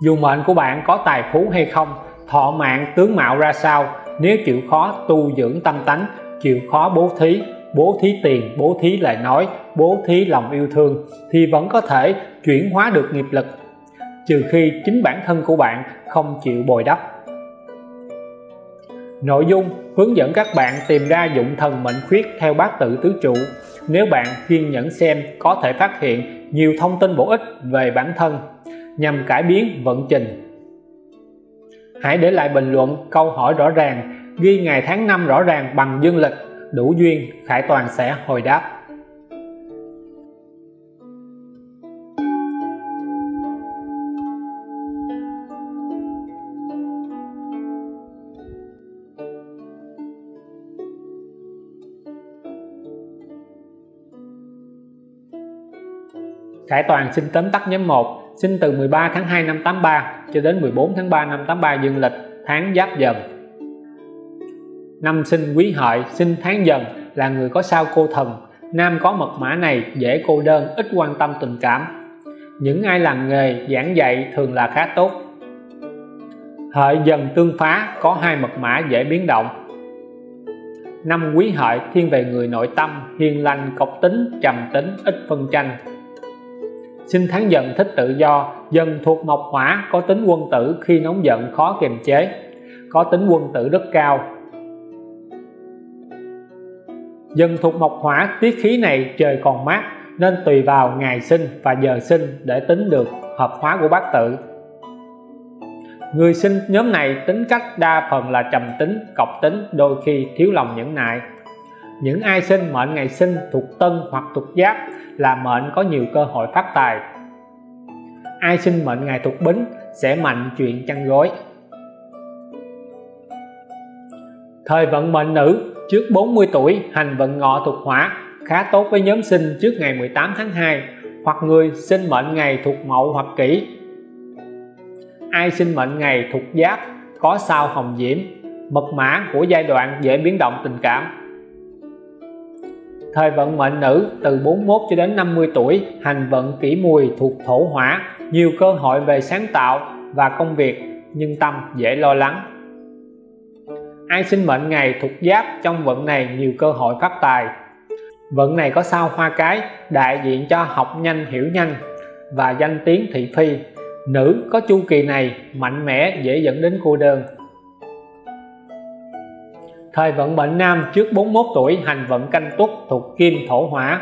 dù mệnh của bạn có tài phú hay không, thọ mạng tướng mạo ra sao, nếu chịu khó tu dưỡng tâm tánh, chịu khó bố thí bố thí tiền, bố thí lời nói, bố thí lòng yêu thương, thì vẫn có thể chuyển hóa được nghiệp lực, trừ khi chính bản thân của bạn không chịu bồi đắp. Nội dung, hướng dẫn các bạn tìm ra dụng thần mệnh khuyết theo bát tự tứ trụ. Nếu bạn kiên nhẫn xem, có thể phát hiện nhiều thông tin bổ ích về bản thân nhằm cải biến vận trình. Hãy để lại bình luận, câu hỏi rõ ràng, ghi ngày tháng năm rõ ràng bằng dương lịch, đủ duyên, Khải Toàn sẽ hồi đáp. Khải Toàn xin tóm tắt nhóm 1 sinh từ 13 tháng 2 năm 83 cho đến 14 tháng 3 năm 83 dương lịch, tháng giáp dần. Năm sinh quý hợi, sinh tháng dần, là người có sao cô thần. Nam có mật mã này, dễ cô đơn, ít quan tâm tình cảm. Những ai làm nghề, giảng dạy thường là khá tốt. Hợi dần tương phá, có hai mật mã dễ biến động. Năm quý hợi thiên về người nội tâm, hiền lành, cộc tính, trầm tính, ít phân tranh sinh tháng dần thích tự do dần thuộc mộc hỏa có tính quân tử khi nóng giận khó kiềm chế. Có tính quân tử rất cao. Dần thuộc mộc hỏa, tiết khí này trời còn mát, nên tùy vào ngày sinh và giờ sinh để tính được hợp hóa của bát tự. Người sinh nhóm này tính cách đa phần là trầm tính, cọc tính, đôi khi thiếu lòng nhẫn nại những ai sinh mệnh ngày sinh thuộc tân hoặc thuộc giáp là mệnh có nhiều cơ hội phát tài. Ai sinh mệnh ngày thuộc bính sẽ mạnh chuyện chăn gối thời vận mệnh nữ trước 40 tuổi hành vận ngọ thuộc hỏa, khá tốt với nhóm sinh trước ngày 18 tháng 2 hoặc người sinh mệnh ngày thuộc mậu hoặc kỷ. Ai sinh mệnh ngày thuộc giáp có sao hồng diễm, mật mã của giai đoạn dễ biến động tình cảm thời vận mệnh nữ từ 41 cho đến 50 tuổi, hành vận kỷ mùi thuộc thổ hỏa, nhiều cơ hội về sáng tạo và công việc, nhưng tâm dễ lo lắng. Ai sinh mệnh ngày thuộc giáp, trong vận này nhiều cơ hội phát tài. Vận này có sao hoa cái, đại diện cho học nhanh, hiểu nhanh và danh tiếng thị phi. Nữ có chu kỳ này mạnh mẽ, dễ dẫn đến cô đơn thời vận mệnh nam trước 41 tuổi, hành vận canh tuất thuộc kim thổ hỏa,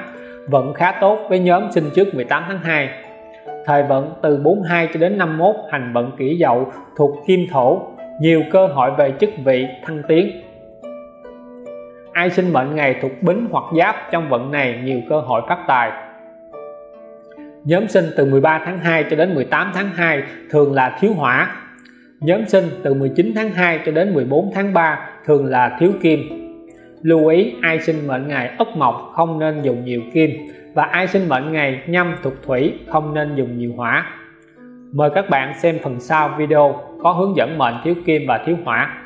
vận khá tốt với nhóm sinh trước 18 tháng 2 thời vận từ 42 cho đến 51 hành vận kỷ dậu thuộc kim thổ, nhiều cơ hội về chức vị, thăng tiến. Ai sinh mệnh ngày thuộc bính hoặc giáp, trong vận này nhiều cơ hội phát tài. Nhóm sinh từ 13 tháng 2 cho đến 18 tháng 2 thường là thiếu hỏa. Nhóm sinh từ 19 tháng 2 cho đến 14 tháng 3 thường là thiếu kim. Lưu ý, ai sinh mệnh ngày ất mộc không nên dùng nhiều kim và ai sinh mệnh ngày nhâm thuộc thủy không nên dùng nhiều hỏa. Mời các bạn xem phần sau video có hướng dẫn mệnh thiếu kim và thiếu hỏa.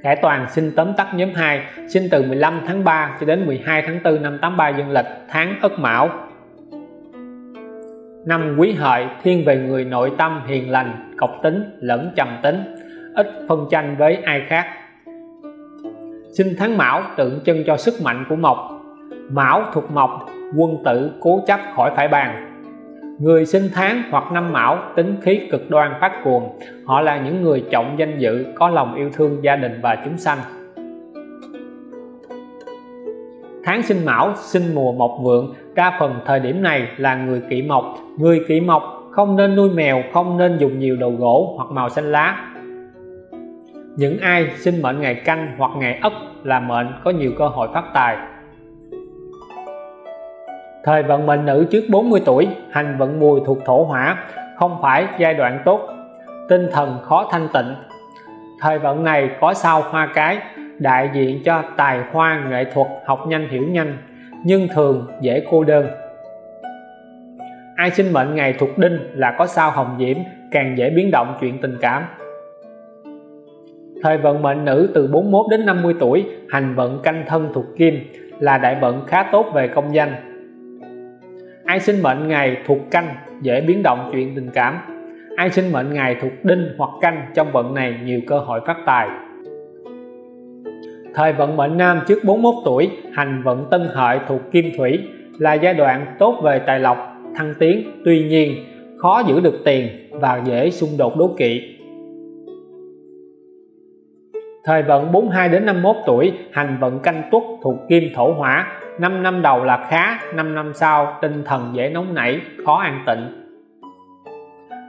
Khải Toàn sinh tóm tắt nhóm 2 sinh từ 15 tháng 3 cho đến 12 tháng 4 năm 83 dương lịch, tháng Ất Mão năm quý hợi, thiên về người nội tâm hiền lành cộc tính lẫn trầm tính, ít phân tranh với ai khác. Sinh tháng mão tượng trưng cho sức mạnh của mộc. Mão thuộc mộc, quân tử cố chấp khỏi phải bàn. Người sinh tháng hoặc năm mão tính khí cực đoan phát cuồng, họ là những người trọng danh dự, có lòng yêu thương gia đình và chúng sanh tháng sinh mão sinh mùa mộc vượng. Đa phần thời điểm này là người kỵ mộc. Người kỵ mộc không nên nuôi mèo, không nên dùng nhiều đồ gỗ hoặc màu xanh lá. Những ai sinh mệnh ngày canh hoặc ngày ất là mệnh có nhiều cơ hội phát tài. Thời vận mệnh nữ trước 40 tuổi, hành vận mùi thuộc thổ hỏa, không phải giai đoạn tốt. Tinh thần khó thanh tịnh. Thời vận này có sao hoa cái đại diện cho tài hoa nghệ thuật học nhanh hiểu nhanh, nhưng thường dễ cô đơn. Ai sinh mệnh ngày thuộc đinh là có sao hồng diễm, càng dễ biến động chuyện tình cảm. Thời vận mệnh nữ từ 41 đến 50 tuổi, hành vận canh thân thuộc kim, là đại vận khá tốt về công danh. Ai sinh mệnh ngày thuộc canh, dễ biến động chuyện tình cảm. Ai sinh mệnh ngày thuộc đinh hoặc canh trong vận này nhiều cơ hội phát tài thời vận mệnh nam trước 41 tuổi, hành vận tân hợi thuộc kim thủy, là giai đoạn tốt về tài lộc, thăng tiến, tuy nhiên, khó giữ được tiền và dễ xung đột đố kỵ. Thời vận 42 đến 51 tuổi, hành vận canh tuất thuộc kim thổ hỏa 5 năm đầu là khá 5 năm sau, tinh thần dễ nóng nảy, khó an tịnh.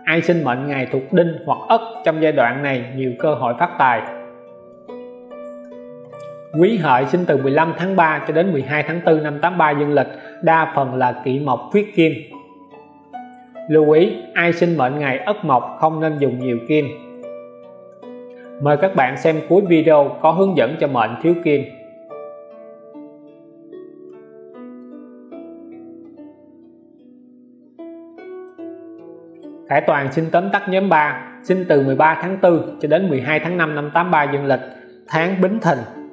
Ai sinh mệnh ngày thuộc đinh hoặc ất trong giai đoạn này, nhiều cơ hội phát tài. Quý hợi sinh từ 15 tháng 3 cho đến 12 tháng 4 năm 83 dương lịch, đa phần là kỵ mộc khuyết kim. Lưu ý, ai sinh mệnh ngày ất mộc không nên dùng nhiều kim. Mời các bạn xem cuối video có hướng dẫn cho mệnh thiếu kim. Khải Toàn sinh tóm tắt nhóm 3 sinh từ 13 tháng 4 cho đến 12 tháng 5 năm 83 dương lịch, tháng Bính Thìn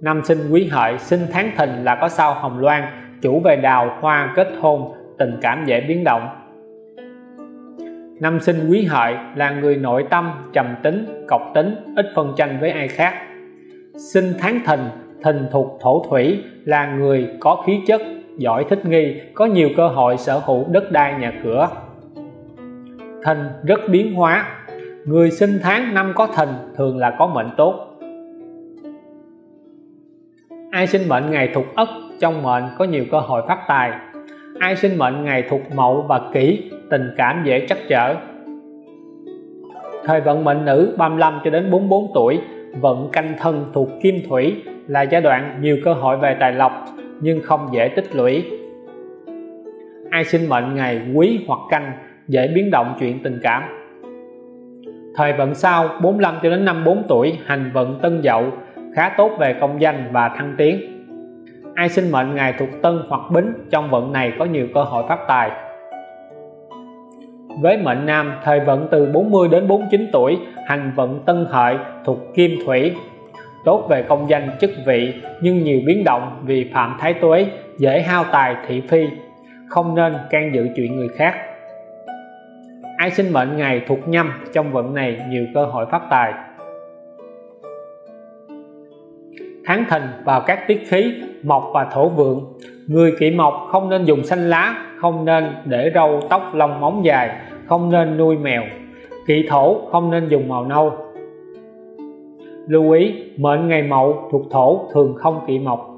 năm sinh Quý Hợi, sinh tháng Thìn là có sao Hồng Loan. Chủ về đào hoa kết hôn, tình cảm dễ biến động. Năm sinh quý hợi là người nội tâm, trầm tính cọc tính, ít phân tranh với ai khác. Sinh tháng thìn thìn thuộc thổ thủy, là người có khí chất, giỏi thích nghi, có nhiều cơ hội sở hữu đất đai nhà cửa. Thìn rất biến hóa. Người sinh tháng năm có thìn thường là có mệnh tốt ai sinh mệnh ngày thuộc ất, trong mệnh có nhiều cơ hội phát tài. Ai sinh mệnh ngày thuộc mậu và kỷ, tình cảm dễ trắc trở. Thời vận mệnh nữ 35 cho đến 44 tuổi, vận canh thân thuộc kim thủy là giai đoạn nhiều cơ hội về tài lộc, nhưng không dễ tích lũy. Ai sinh mệnh ngày quý hoặc canh, dễ biến động chuyện tình cảm. Thời vận sau 45 cho đến 54 tuổi, hành vận tân dậu khá tốt về công danh và thăng tiến. Ai sinh mệnh ngày thuộc tân hoặc bính, trong vận này có nhiều cơ hội phát tài. Với mệnh nam, thời vận từ 40 đến 49 tuổi, hành vận tân hợi thuộc kim thủy. Tốt về công danh, chức vị, nhưng nhiều biến động vì phạm thái tuế, dễ hao tài thị phi, không nên can dự chuyện người khác. Ai sinh mệnh ngày thuộc nhâm, trong vận này nhiều cơ hội phát tài. Tháng thìn vào các tiết khí, mộc và thổ vượng. Người kỵ mộc không nên dùng xanh lá, không nên để râu tóc lông móng dài, không nên nuôi mèo. Kỵ thổ không nên dùng màu nâu. Lưu ý, mệnh ngày mậu thuộc thổ thường không kỵ mộc.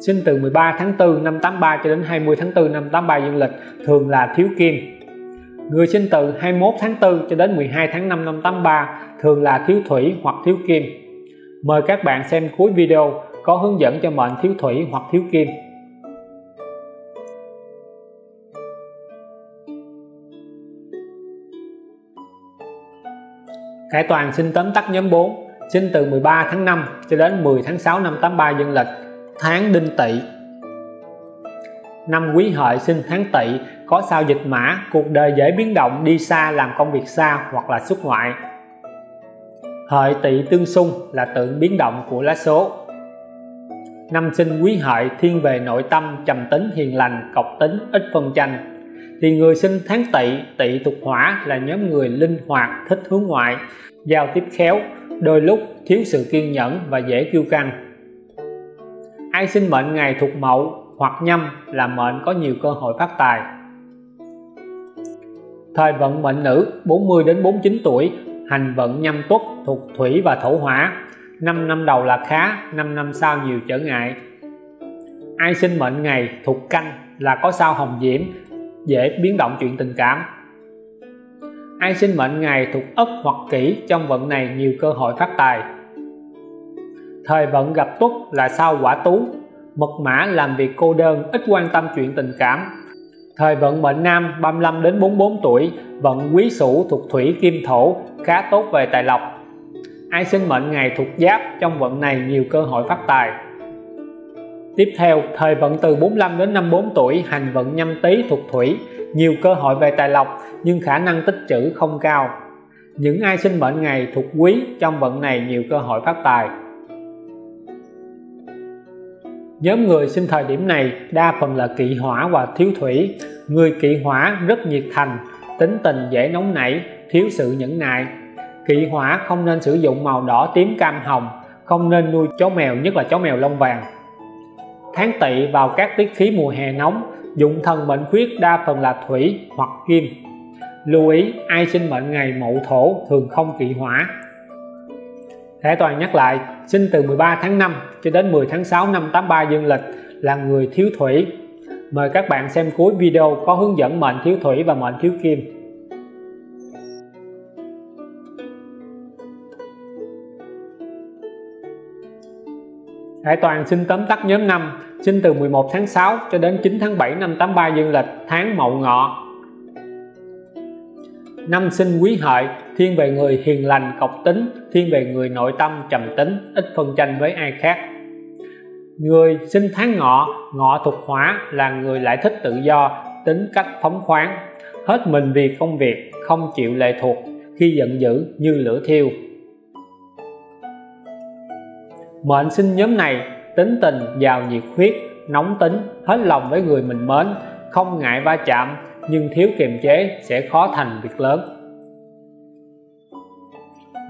Sinh từ 13 tháng 4 năm 83 cho đến 20 tháng 4 năm 83 dương lịch, thường là thiếu kim. Người sinh từ 21 tháng 4 cho đến 12 tháng 5 năm 83 thường là thiếu thủy hoặc thiếu kim mời các bạn xem cuối video có hướng dẫn cho mệnh thiếu thủy hoặc thiếu kim. Khải Toàn xin tóm tắt nhóm 4 sinh từ 13 tháng 5 cho đến 10 tháng 6 năm 83 dương lịch, tháng đinh tỵ. Năm quý hợi sinh tháng tỵ có sao dịch mã, cuộc đời dễ biến động, đi xa, làm công việc xa hoặc là xuất ngoại hợi tỵ tương xung là tượng biến động của lá số. Năm sinh quý hợi thiên về nội tâm trầm tính hiền lành, cọc tính, ít phân tranh. Thì người sinh tháng tỵ tỵ thuộc hỏa là nhóm người linh hoạt, thích hướng ngoại, giao tiếp khéo, đôi lúc thiếu sự kiên nhẫn và dễ kiêu căng. Ai sinh mệnh ngày thuộc mậu hoặc nhâm là mệnh có nhiều cơ hội phát tài. Thời vận mệnh nữ 40 đến 49 tuổi hành vận nhâm tuất thuộc thủy và thổ hỏa. 5 năm đầu là khá 5 năm sau nhiều trở ngại. Ai sinh mệnh ngày thuộc canh là có sao hồng diễm, dễ biến động chuyện tình cảm. Ai sinh mệnh ngày thuộc ất hoặc kỷ trong vận này nhiều cơ hội phát tài. Thời vận gặp tuất là sao quả tú. Mật mã làm việc cô đơn, ít quan tâm chuyện tình cảm thời vận mệnh nam 35 đến 44 tuổi vận quý sửu thuộc thủy kim thổ khá tốt về tài lộc ai sinh mệnh ngày thuộc giáp trong vận này nhiều cơ hội phát tài Tiếp theo, thời vận từ 45 đến 54 tuổi, hành vận nhâm tý thuộc thủy, nhiều cơ hội về tài lộc nhưng khả năng tích trữ không cao. Những ai sinh mệnh ngày thuộc quý trong vận này nhiều cơ hội phát tài nhóm người sinh thời điểm này đa phần là kỵ hỏa và thiếu thủy. Người kỵ hỏa rất nhiệt thành, tính tình dễ nóng nảy, thiếu sự nhẫn nại. Kỵ hỏa không nên sử dụng màu đỏ tím cam hồng, không nên nuôi chó mèo, nhất là chó mèo lông vàng. Tháng tỵ vào các tiết khí mùa hè nóng, dụng thần mệnh khuyết đa phần là thủy hoặc kim. Lưu ý, ai sinh mệnh ngày mậu thổ thường không kỵ hỏa. Thể toàn nhắc lại, sinh từ 13 tháng 5 cho đến 10 tháng 6 năm 83 dương lịch là người thiếu thủy. Mời các bạn xem cuối video có hướng dẫn mệnh thiếu thủy và mệnh thiếu kim. Hải Toàn xin tóm tắt nhóm 5, sinh từ 11 tháng 6 cho đến 9 tháng 7 năm 83 dương lịch, tháng Mậu Ngọ. Năm sinh quý hợi, thiên về người hiền lành, cọc tính, thiên về người nội tâm, trầm tính, ít phân tranh với ai khác. Người sinh tháng ngọ, ngọ thuộc hỏa là người lại thích tự do, tính cách phóng khoáng, hết mình vì công việc, không chịu lệ thuộc, khi giận dữ như lửa thiêu mệnh sinh nhóm này tính tình giàu nhiệt huyết nóng tính hết lòng với người mình mến không ngại va chạm nhưng thiếu kiềm chế sẽ khó thành việc lớn.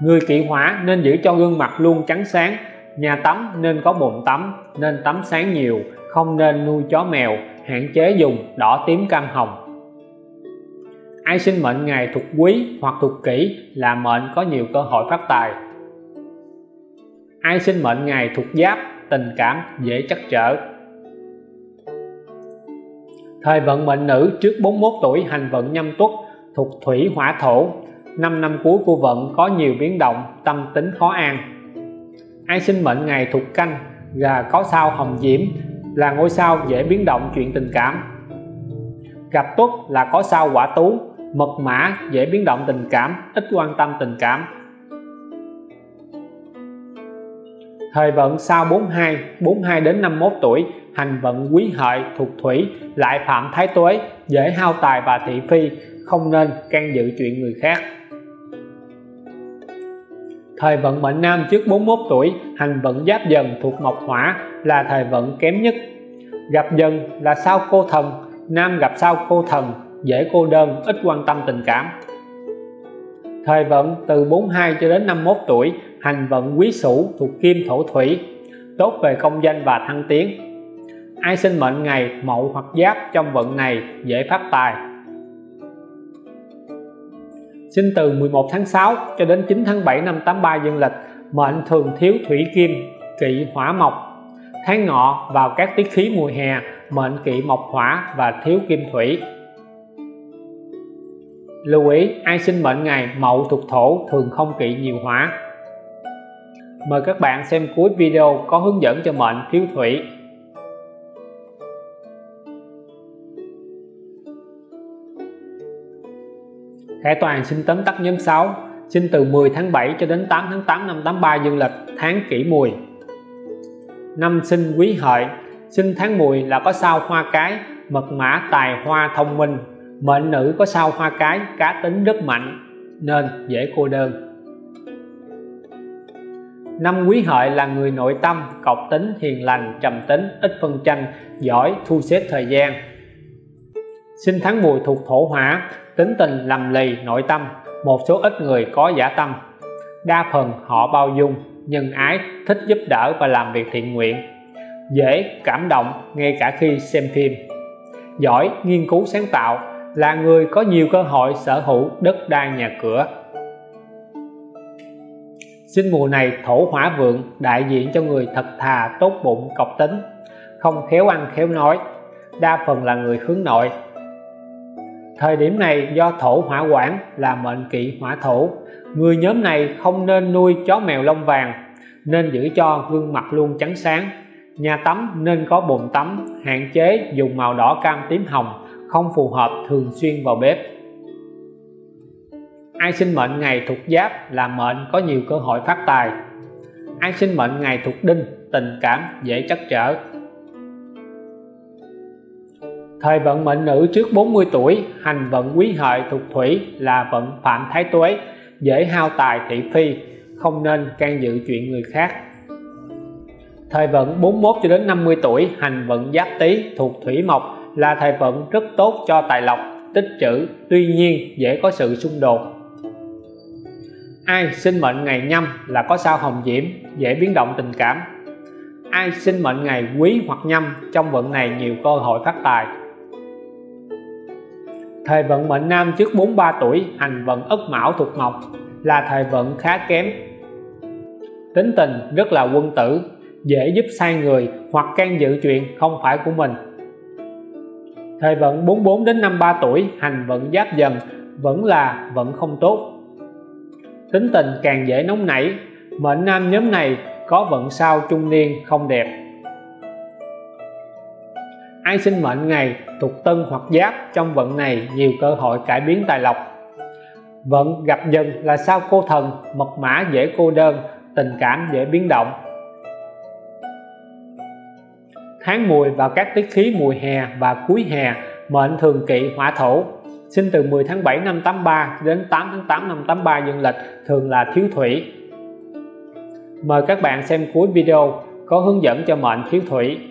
Người kỵ hỏa nên giữ cho gương mặt luôn trắng sáng, nhà tắm nên có bồn tắm, nên tắm sáng nhiều, không nên nuôi chó mèo, hạn chế dùng đỏ tím cam hồng. Ai sinh mệnh ngày thuộc quý hoặc thuộc kỷ là mệnh có nhiều cơ hội phát tài. Ai sinh mệnh ngày thuộc giáp, tình cảm dễ trắc trở thời vận mệnh nữ trước 41 tuổi hành vận nhâm tuất, thuộc thủy hỏa thổ. 5 năm cuối của vận có nhiều biến động, tâm tính khó an. Ai sinh mệnh ngày thuộc canh, gà có sao hồng diễm, là ngôi sao dễ biến động chuyện tình cảm. Gặp tuất là có sao quả tú, mật mã dễ biến động tình cảm, ít quan tâm tình cảm. Thời vận sau 42 42 đến 51 tuổi hành vận quý hợi thuộc thủy, lại phạm thái tuế, dễ hao tài và thị phi, không nên can dự chuyện người khác. Thời vận mệnh nam trước 41 tuổi, hành vận giáp dần thuộc mộc hỏa là thời vận kém nhất. Gặp dần là sao cô thần, nam gặp sao cô thần, dễ cô đơn, ít quan tâm tình cảm. Thời vận từ 42 cho đến 51 tuổi, hành vận quý sửu thuộc kim thổ thủy, tốt về công danh và thăng tiến ai sinh mệnh ngày, mậu hoặc giáp trong vận này, dễ phát tài. Sinh từ 11 tháng 6 cho đến 9 tháng 7 năm 83 dương lịch, mệnh thường thiếu thủy kim, kỵ hỏa mộc. Tháng ngọ, vào các tiết khí mùa hè, mệnh kỵ mộc hỏa và thiếu kim thủy. Lưu ý, ai sinh mệnh ngày, mậu thuộc thổ thường không kỵ nhiều hỏa. Mời các bạn xem cuối video có hướng dẫn cho mệnh thiếu thủy. Khải Toàn sinh tóm tắt nhóm 6 sinh từ 10 tháng 7 cho đến 8 tháng 8 năm 83 dương lịch, tháng kỷ mùi. Năm sinh quý hợi. Sinh tháng mùi là có sao hoa cái, mật mã tài hoa thông minh. Mệnh nữ có sao hoa cái, cá tính rất mạnh, nên dễ cô đơn. Năm quý hợi là người nội tâm, cọc tính hiền lành, trầm tính, ít phân tranh, giỏi, thu xếp thời gian sinh tháng mùi thuộc thổ hỏa, tính tình lầm lì, nội tâm. Một số ít người có giả tâm. Đa phần họ bao dung, nhân ái, thích giúp đỡ và làm việc thiện nguyện. Dễ cảm động, ngay cả khi xem phim. Giỏi nghiên cứu sáng tạo, là người có nhiều cơ hội sở hữu đất đai nhà cửa. Sinh mùa này, thổ hỏa vượng đại diện cho người thật thà, tốt bụng, cọc tính. Không khéo ăn khéo nói, đa phần là người hướng nội thời điểm này, do thổ hỏa quản là mệnh kỵ hỏa thổ. Người nhóm này không nên nuôi chó mèo lông vàng, nên giữ cho gương mặt luôn trắng sáng. Nhà tắm nên có bồn tắm, hạn chế dùng màu đỏ cam tím hồng, không phù hợp thường xuyên vào bếp. Ai sinh mệnh ngày thuộc giáp là mệnh có nhiều cơ hội phát tài. Ai sinh mệnh ngày thuộc đinh, tình cảm dễ trắc trở thời vận mệnh nữ trước 40 tuổi, hành vận quý hợi thuộc thủy là vận phạm thái tuế, dễ hao tài thị phi, không nên can dự chuyện người khác. Thời vận 41 cho đến 50 tuổi, hành vận giáp tý thuộc thủy mộc là thời vận rất tốt cho tài lộc, tích trữ, tuy nhiên dễ có sự xung đột. Ai sinh mệnh ngày nhâm là có sao hồng diễm, dễ biến động tình cảm. Ai sinh mệnh ngày quý hoặc nhâm, trong vận này nhiều cơ hội phát tài thời vận mệnh nam trước 43 tuổi, hành vận ất mão thuộc mộc, là thời vận khá kém. Tính tình rất là quân tử, dễ giúp sai người hoặc can dự chuyện không phải của mình. Thời vận 44 đến 53 tuổi, hành vận giáp dần, vẫn là, vẫn không tốt. Tính tình càng dễ nóng nảy, mệnh nam nhóm này có vận sao trung niên không đẹp ai sinh mệnh ngày thuộc tân hoặc giáp trong vận này nhiều cơ hội cải biến tài lộc. Vận gặp dần là sao cô thần, mật mã dễ cô đơn, tình cảm dễ biến động. Tháng mùi và các tiết khí mùi hè và cuối hè, mệnh thường kỵ hỏa thổ. Sinh từ 10 tháng 7 năm 83 đến 8 tháng 8 năm 83 dương lịch, thường là thiếu thủy. Mời các bạn xem cuối video có hướng dẫn cho mệnh thiếu thủy.